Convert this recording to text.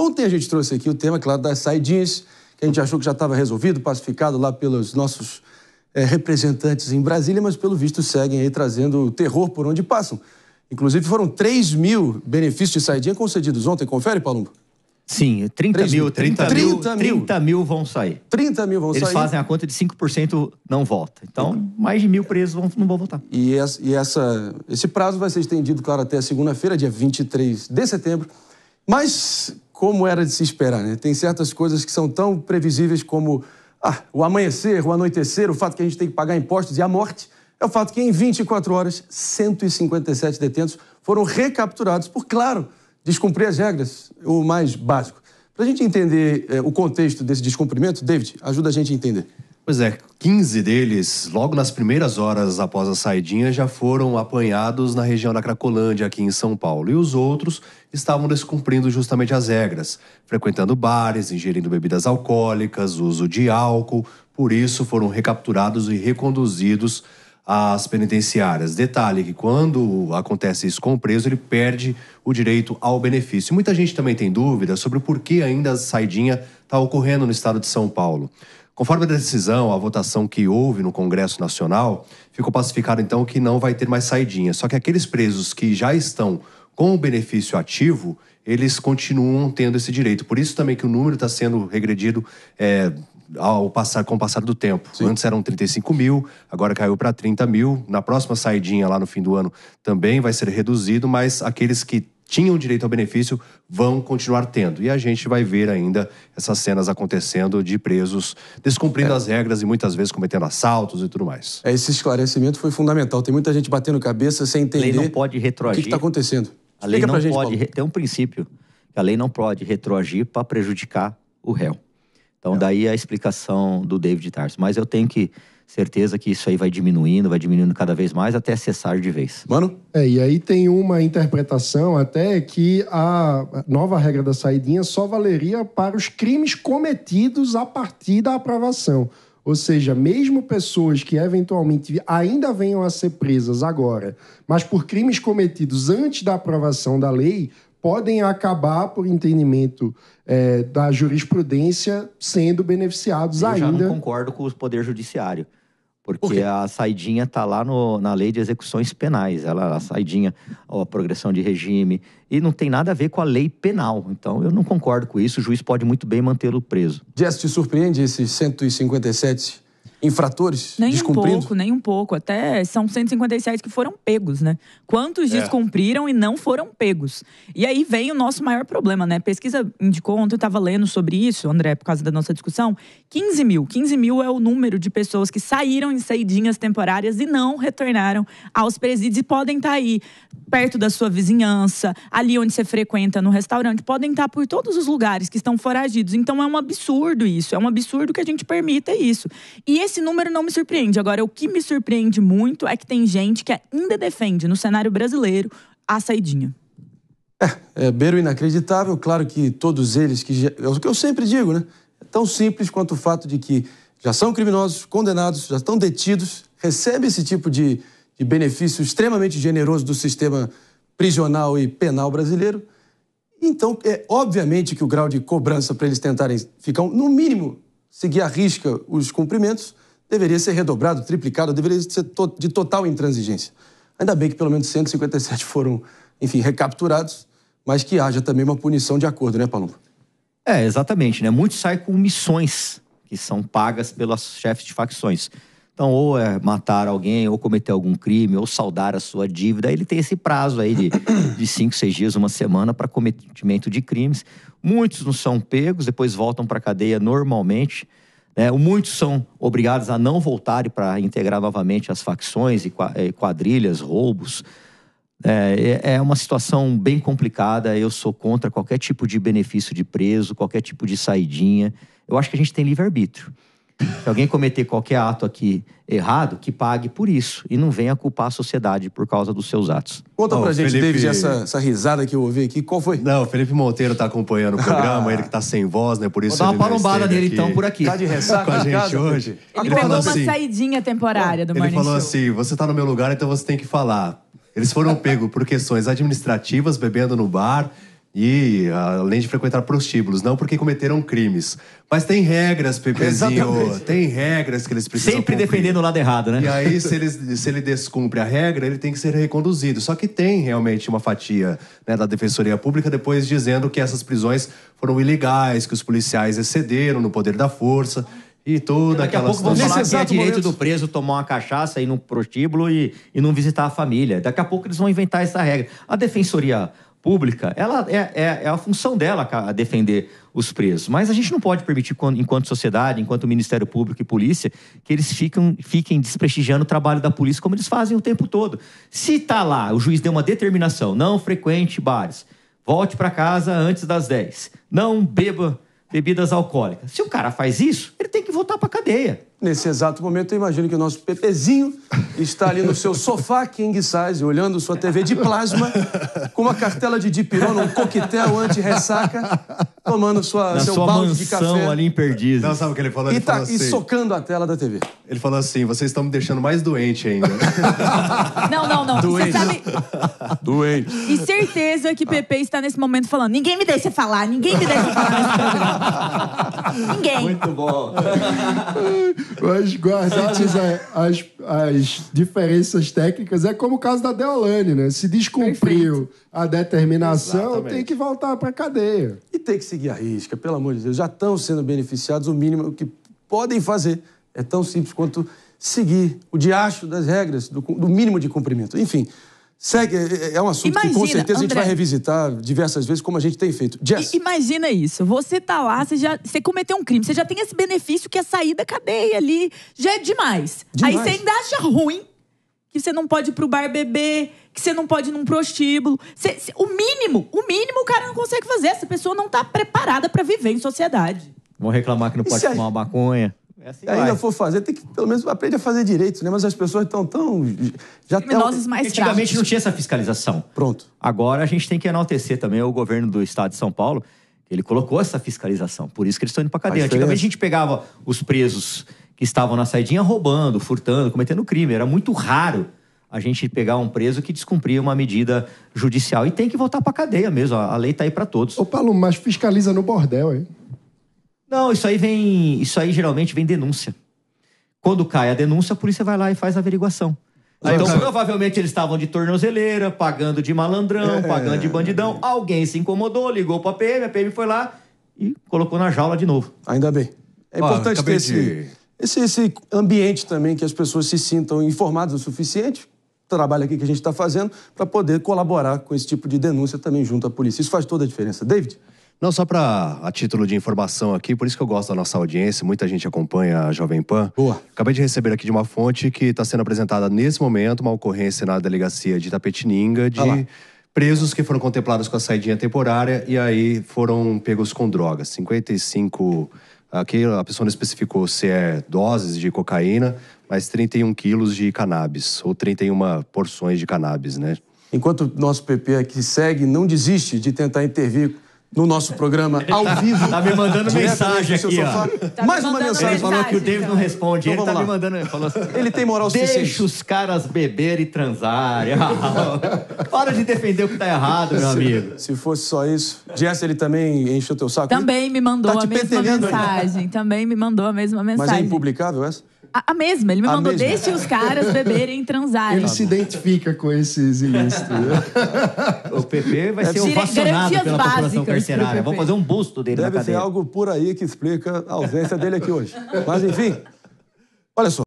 Ontem a gente trouxe aqui o tema, claro, das saidinhas, que a gente achou que já estava resolvido, pacificado lá pelos nossos é, representantes em Brasília, mas pelo visto seguem aí trazendo terror por onde passam. Inclusive foram 3 mil benefícios de saidinha concedidos ontem. Confere, Palumbo? Sim, 30 mil, 30, 30 mil, 30 mil. 30 mil vão sair. 30 mil vão Eles sair. Eles fazem a conta de 5% não volta. Então, mais de mil presos vão, não vão votar. E, essa, e essa, esse prazo vai ser estendido, claro, até segunda-feira, dia 23 de setembro. Mas, como era de se esperar, né? Tem certas coisas que são tão previsíveis como ah, o amanhecer, o anoitecer, o fato que a gente tem que pagar impostos e a morte. É o fato que em 24 horas, 157 detentos foram recapturados por, claro, descumprir as regras, o mais básico. Para a gente entender é, o contexto desse descumprimento, David, ajuda a gente a entender. Pois é, 15 deles, logo nas primeiras horas após a saidinha, já foram apanhados na região da Cracolândia, aqui em São Paulo. E os outros estavam descumprindo justamente as regras, frequentando bares, ingerindo bebidas alcoólicas, uso de álcool. Por isso, foram recapturados e reconduzidos às penitenciárias. Detalhe que quando acontece isso com o preso, ele perde o direito ao benefício. Muita gente também tem dúvida sobre o porquê ainda a saidinha está ocorrendo no estado de São Paulo. Conforme a decisão, a votação que houve no Congresso Nacional, ficou pacificado então que não vai ter mais saidinha. Só que aqueles presos que já estão com o benefício ativo, eles continuam tendo esse direito. Por isso também que o número está sendo regredido é, ao passar, com o passar do tempo. Sim. Antes eram 35 mil, agora caiu para 30 mil. Na próxima saidinha, lá no fim do ano, também vai ser reduzido, mas aqueles que tinham direito ao benefício vão continuar tendo. E a gente vai ver ainda essas cenas acontecendo de presos descumprindo é. as regras e muitas vezes cometendo assaltos e tudo mais. É, esse esclarecimento foi fundamental. Tem muita gente batendo cabeça sem entender. A lei não pode retroagir. O que está acontecendo? A lei não gente, pode. Paulo. Tem um princípio que a lei não pode retroagir para prejudicar o réu. Então, é. daí a explicação do David Tarso. Mas eu tenho que certeza que isso aí vai diminuindo, vai diminuindo cada vez mais até cessar de vez. Mano? É, e aí tem uma interpretação até que a nova regra da saidinha só valeria para os crimes cometidos a partir da aprovação. Ou seja, mesmo pessoas que eventualmente ainda venham a ser presas agora, mas por crimes cometidos antes da aprovação da lei, podem acabar, por entendimento é, da jurisprudência, sendo beneficiados Eu ainda. Eu já não concordo com o Poder Judiciário. Porque a saidinha está lá no, na lei de execuções penais. Ela, a saidinha, a progressão de regime. E não tem nada a ver com a lei penal. Então, eu não concordo com isso. O juiz pode muito bem mantê-lo preso. Jess, te surpreende esses 157 infratores nem um pouco, nem um pouco. Até são 157 que foram pegos, né? Quantos é. descumpriram e não foram pegos? E aí vem o nosso maior problema, né? Pesquisa indicou, ontem eu estava lendo sobre isso, André, por causa da nossa discussão, 15 mil. 15 mil é o número de pessoas que saíram em saidinhas temporárias e não retornaram aos presídios e podem estar tá aí perto da sua vizinhança, ali onde você frequenta no restaurante, podem estar tá por todos os lugares que estão foragidos. Então é um absurdo isso, é um absurdo que a gente permita isso. E esse esse número não me surpreende. Agora, o que me surpreende muito é que tem gente que ainda defende, no cenário brasileiro, a saidinha. É, é beiro inacreditável. Claro que todos eles, que já, é o que eu sempre digo, né? É tão simples quanto o fato de que já são criminosos, condenados, já estão detidos, recebem esse tipo de, de benefício extremamente generoso do sistema prisional e penal brasileiro. Então, é obviamente que o grau de cobrança para eles tentarem ficar, no mínimo, seguir à risca os cumprimentos, deveria ser redobrado, triplicado, deveria ser de total intransigência. Ainda bem que pelo menos 157 foram, enfim, recapturados, mas que haja também uma punição de acordo, né, Palumbo? É, exatamente, né? Muitos saem com missões que são pagas pelos chefes de facções. Então, ou é matar alguém, ou cometer algum crime, ou saldar a sua dívida. Ele tem esse prazo aí de, de cinco, seis dias, uma semana para cometimento de crimes. Muitos não são pegos, depois voltam para a cadeia normalmente. Né? Muitos são obrigados a não voltarem para integrar novamente as facções e quadrilhas, roubos. É, é, é uma situação bem complicada. Eu sou contra qualquer tipo de benefício de preso, qualquer tipo de saidinha. Eu acho que a gente tem livre-arbítrio. Se alguém cometer qualquer ato aqui errado, que pague por isso. E não venha culpar a sociedade por causa dos seus atos. Conta oh, pra gente, Felipe... David, essa, essa, risada que eu ouvi aqui. Qual foi? Não, o Felipe Monteiro tá acompanhando o programa, ele que tá sem voz, né? Por isso Vou dar uma parombada nele aqui. então por aqui. Tá de ressaca com a gente casa, hoje. Ele, ele pegou assim, uma saidinha temporária do Ele falou Show. assim: você tá no meu lugar, então você tem que falar. Eles foram pegos por questões administrativas, bebendo no bar E além de frequentar prostíbulos, não porque cometeram crimes. Mas tem regras, Pepezinho. Exatamente. Tem regras que eles precisam Sempre cumprir. defendendo o lado errado, né? E aí, se ele, se ele descumpre a regra, ele tem que ser reconduzido. Só que tem realmente uma fatia né, da Defensoria Pública depois dizendo que essas prisões foram ilegais, que os policiais excederam no poder da força e toda Daqui a aquela pouco vão falar que é direito momento- do preso tomar uma cachaça, ir num prostíbulo e, e não visitar a família. Daqui a pouco eles vão inventar essa regra. A Defensoria Pública, ela é, é, é a função dela ca- defender os presos. Mas a gente não pode permitir, quan- enquanto sociedade, enquanto Ministério Público e polícia, que eles ficam, fiquem desprestigiando o trabalho da polícia como eles fazem o tempo todo. Se tá lá, o juiz deu uma determinação, não frequente bares, volte para casa antes das 10, não beba bebidas alcoólicas. Se o cara faz isso, ele tem que voltar para cadeia. Nesse exato momento, eu imagino que o nosso Pepezinho está ali no seu sofá king size, olhando sua TV de plasma, com uma cartela de dipirona, um coquetel anti-ressaca, tomando sua, Na seu sua balde de café. ali em Perdizes. Não, sabe o que ele falou? E, Ele tá, falou e assim, socando a tela da TV. ele falou assim, vocês estão me deixando mais doente ainda. Não, não, não. Você Doente. sabe. Doente. E certeza que Pepe está nesse momento falando: ninguém me deixa falar, ninguém me deixa falar nesse programa. Ninguém. Muito bom. Mas guardadas as, as diferenças técnicas, é como o caso da Deolane, né? Se descumpriu a determinação, Exatamente. tem que voltar pra cadeia. E tem que seguir a risca, pelo amor de Deus. Já estão sendo beneficiados, o mínimo que podem fazer é tão simples quanto seguir o diacho das regras, do, do mínimo de cumprimento. Enfim, segue, é, é um assunto que com Imagina, certeza a gente André. vai revisitar diversas vezes, como a gente tem feito. Jess, imagina isso. Você tá lá, você já você cometeu um crime, você já tem esse benefício que é sair da cadeia ali. Já é demais. Demais. Aí você ainda acha ruim que você não pode ir pro bar beber, que você não pode ir num prostíbulo. Você- você- o mínimo, o mínimo o cara não consegue fazer. Essa pessoa não tá preparada pra viver em sociedade. Vão reclamar que não pode fumar uma maconha. É assim ainda vai. for fazer, tem que pelo menos aprender a fazer direito, né? Mas as pessoas estão tão. Já Criminosos mais Antigamente não tinha essa fiscalização. Pronto. Agora a gente tem que enaltecer também o governo do estado de São Paulo. que Ele colocou essa fiscalização. Por isso que eles estão indo para cadeia. Antigamente a gente pegava os presos que estavam na saidinha roubando, furtando, cometendo crime. Era muito raro a gente pegar um preso que descumpria uma medida judicial. E tem que voltar para cadeia mesmo. A a lei está aí para todos. Ô, Paulo, mas fiscaliza no bordel, hein? Não, isso aí vem. Isso aí geralmente vem denúncia. Quando cai a denúncia, a polícia vai lá e faz a averiguação. Aí então, o cara- provavelmente eles estavam de tornozeleira, pagando de malandrão, É. pagando de bandidão. Alguém se incomodou, ligou pra PM, a PM foi lá e colocou na jaula de novo. Ainda bem. É Ó, importante ter esse, de- esse, esse ambiente também que as pessoas se sintam informadas o suficiente, o trabalho aqui que a gente está fazendo, para poder colaborar com esse tipo de denúncia também junto à polícia. Isso faz toda a diferença. David? Não, só para a título de informação aqui, por isso que eu gosto da nossa audiência, muita gente acompanha a Jovem Pan. Boa. Acabei de receber aqui de uma fonte que está sendo apresentada nesse momento uma ocorrência na delegacia de Tapetininga de Ah presos que foram contemplados com a saidinha temporária e aí foram pegos com drogas. 55. Aqui a pessoa não especificou se é doses de cocaína, mas 31 quilos de cannabis, ou 31 porções de cannabis, né? Enquanto o nosso PP aqui segue, não desiste de tentar intervir no nosso programa ao vivo. Tá me mandando mensagem aqui. Tá Mais uma mensagem. Ele falou que o Mensagem, David não responde. Então ele tá vamos me lá. mandando. Ele falou assim, Ele tem moral suficiente. Deixa os caras beber e transarem. Para de defender o que tá errado, meu amigo. Se fosse só isso. Jess, ele também enche o teu saco? Também me mandou Tá a mesma mensagem. Também me mandou a mesma Mas é mensagem. impublicável essa? A, a mesma, ele me A mandou, mesma. deixe os caras beberem e transarem. Ele se identifica com esses ilícitos. né? O PP vai ser ovacionado garantias pela população carcerária. Vamos fazer um busto dele na Deve ser cadeia. algo por aí que explica a ausência dele aqui hoje. Mas enfim, olha só.